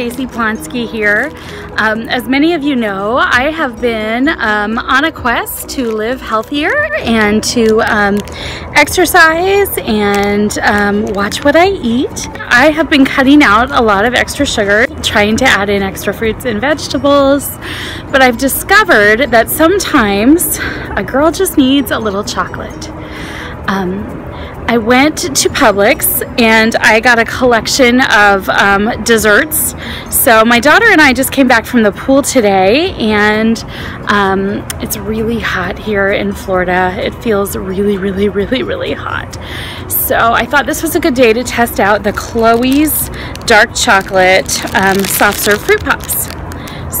Tracy Plonsky here. Um, as many of you know, I have been um, on a quest to live healthier and to um, exercise and um, watch what I eat. I have been cutting out a lot of extra sugar, trying to add in extra fruits and vegetables, but I've discovered that sometimes a girl just needs a little chocolate. Um, I went to Publix and I got a collection of um, desserts. So my daughter and I just came back from the pool today and um, it's really hot here in Florida. It feels really, really, really, really hot. So I thought this was a good day to test out the Chloe's dark chocolate um, soft serve fruit pops.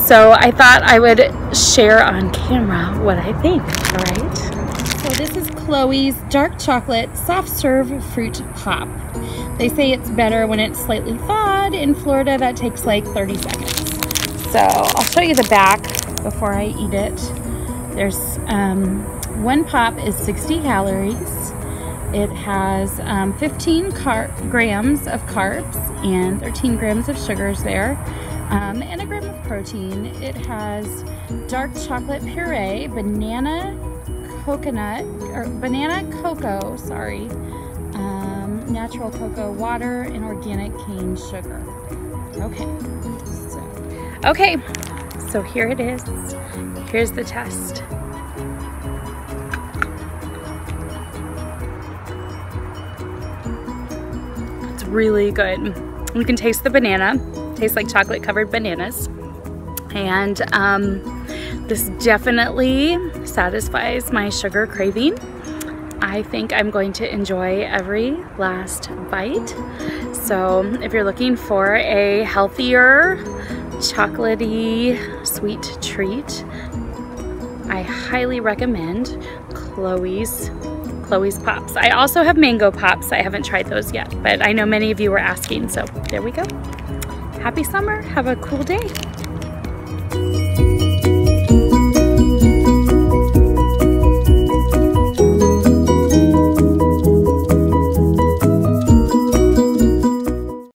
So I thought I would share on camera what I think, all right? Chloe's dark chocolate soft serve fruit pop. They say it's better when it's slightly thawed. In Florida, that takes like 30 seconds. So I'll show you the back before I eat it. There's um, one pop is 60 calories. It has um, 15 grams of carbs and 13 grams of sugars there. Um, and a gram of protein. It has dark chocolate puree, banana coconut, or banana cocoa, sorry, um, natural cocoa water, and organic cane sugar. Okay, so, okay, so here it is. Here's the test. It's really good. You can taste the banana. Tastes like chocolate covered bananas. And um, this definitely satisfies my sugar craving. I think I'm going to enjoy every last bite. So if you're looking for a healthier, chocolatey, sweet treat, I highly recommend Chloe's Chloe's Pops. I also have mango pops. I haven't tried those yet, but I know many of you were asking, so there we go. Happy summer. Have a cool day.